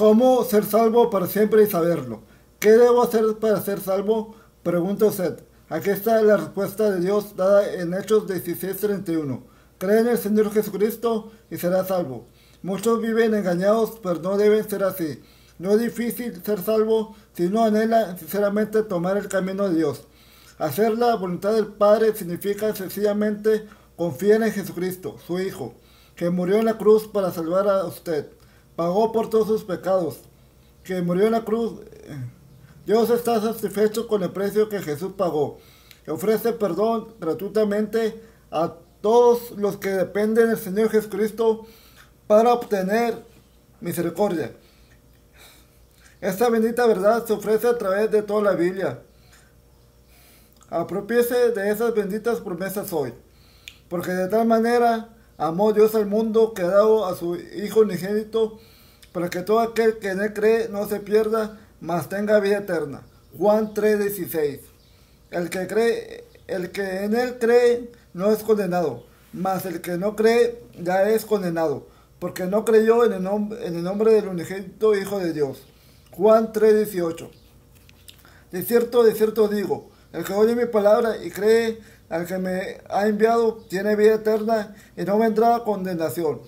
¿Cómo ser salvo para siempre y saberlo? ¿Qué debo hacer para ser salvo? Pregunta usted. Aquí está la respuesta de Dios dada en Hechos 16:31. Cree en el Señor Jesucristo y será salvo. Muchos viven engañados, pero no deben ser así. No es difícil ser salvo si no anhela sinceramente tomar el camino de Dios. Hacer la voluntad del Padre significa sencillamente confiar en Jesucristo, su Hijo, que murió en la cruz para salvar a usted. Pagó por todos sus pecados, que murió en la cruz. Dios está satisfecho con el precio que Jesús pagó. Ofrece perdón gratuitamente a todos los que dependen del Señor Jesucristo para obtener misericordia. Esta bendita verdad se ofrece a través de toda la Biblia. Apropiese de esas benditas promesas hoy, porque de tal manera amó Dios al mundo que ha dado a su Hijo unigénito para que todo aquel que en él cree no se pierda, mas tenga vida eterna. Juan 3:16. El que cree, el que en él cree no es condenado, mas el que no cree ya es condenado, porque no creyó en el, en el nombre del unigénito Hijo de Dios. Juan 3:18. De cierto, de cierto digo, el que oye mi palabra y cree al que me ha enviado tiene vida eterna y no vendrá condenación,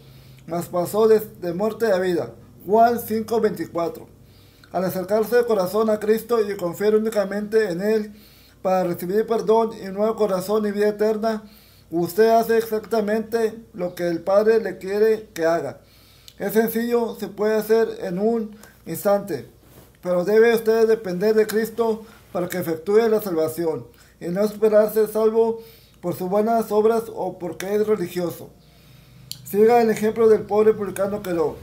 mas pasó de, muerte a vida. Juan 5:24. Al acercarse de corazón a Cristo y confiar únicamente en Él para recibir perdón y nuevo corazón y vida eterna, usted hace exactamente lo que el Padre le quiere que haga. Es sencillo, se puede hacer en un instante, pero debe usted depender de Cristo para que efectúe la salvación y no esperarse salvo por sus buenas obras o porque es religioso. Siga el ejemplo del pobre publicano que lo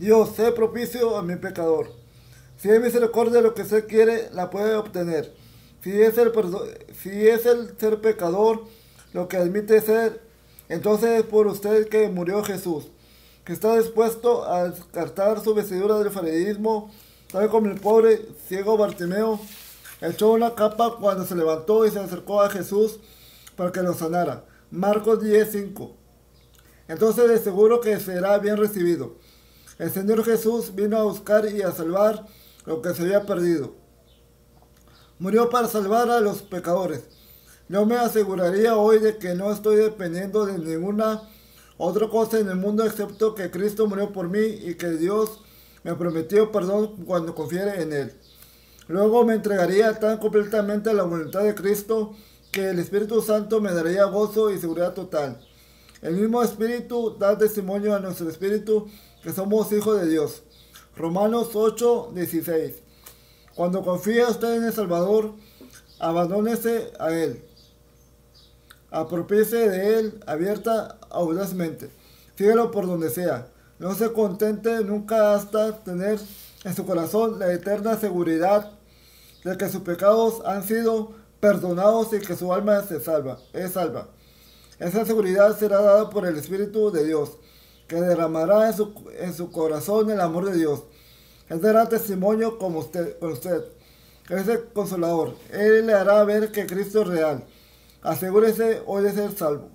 Dios, sé propicio a mi pecador. Si es misericordia lo que usted quiere, la puede obtener. Si es, el, ser pecador lo que admite ser, entonces es por usted que murió Jesús, que está dispuesto a descartar su vestidura del fariseísmo, tal como el pobre ciego Bartimeo echó una capa cuando se levantó y se acercó a Jesús para que lo sanara. Marcos 10:5. Entonces de seguro que será bien recibido. El Señor Jesús vino a buscar y a salvar lo que se había perdido. Murió para salvar a los pecadores. Yo me aseguraría hoy de que no estoy dependiendo de ninguna otra cosa en el mundo excepto que Cristo murió por mí y que Dios me prometió perdón cuando confiere en Él. Luego me entregaría tan completamente a la voluntad de Cristo que el Espíritu Santo me daría gozo y seguridad total. El mismo Espíritu da testimonio a nuestro Espíritu que somos hijos de Dios. Romanos 8, 16. Cuando confía usted en el Salvador, abandónese a Él. Apropiese de Él abierta audazmente. Síguelo por donde sea. No se contente nunca hasta tener en su corazón la eterna seguridad de que sus pecados han sido perdonados y que su alma se salva, es salva. Esa seguridad será dada por el Espíritu de Dios que derramará en su, en su corazón el amor de Dios. Él dará testimonio como usted, con usted. Es el consolador. Él le hará ver que Cristo es real. Asegúrese hoy de ser salvo.